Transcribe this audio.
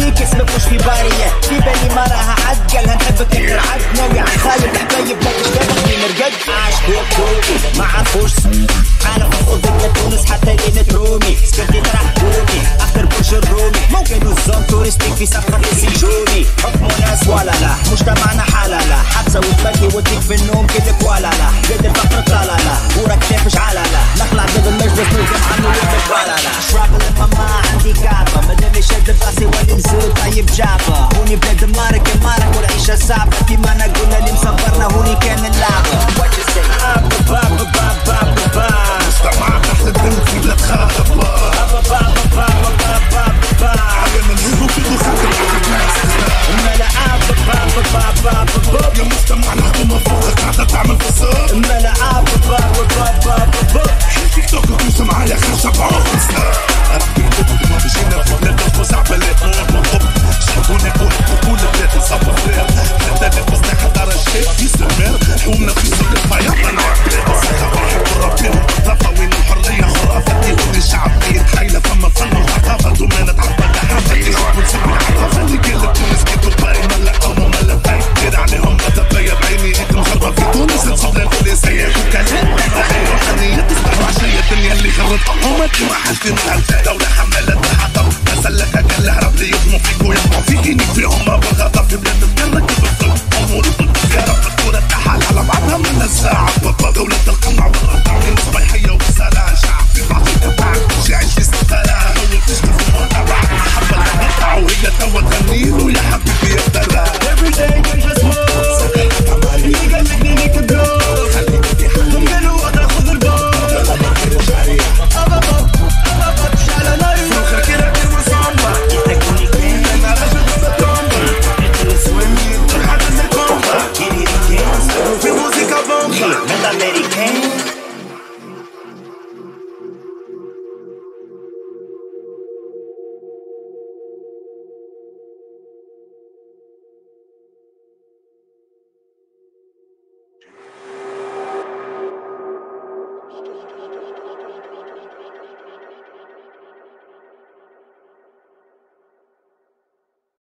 فيك اسمك مش في بالي. في بالي ما راح عقل هنحبك نرعد ناوي يعني خالد حبايب لك مرقد بنرقد عاشقك ما عرفوش. عارف اخذك تونس حتى لين ترومي. سكرتي ترح بومي اخر برج الرومي. ممكن الزون تورستيك في سفر لسجوني حكمو ناس. ولا لا. مجتمعنا حلالا حبسة وتبكي وتليك في النوم كدك ولا لا. قد الفقر لا. وراك تافش على لا. نخلع بيض المجلس والجمعه 종이 배드 말해 Don't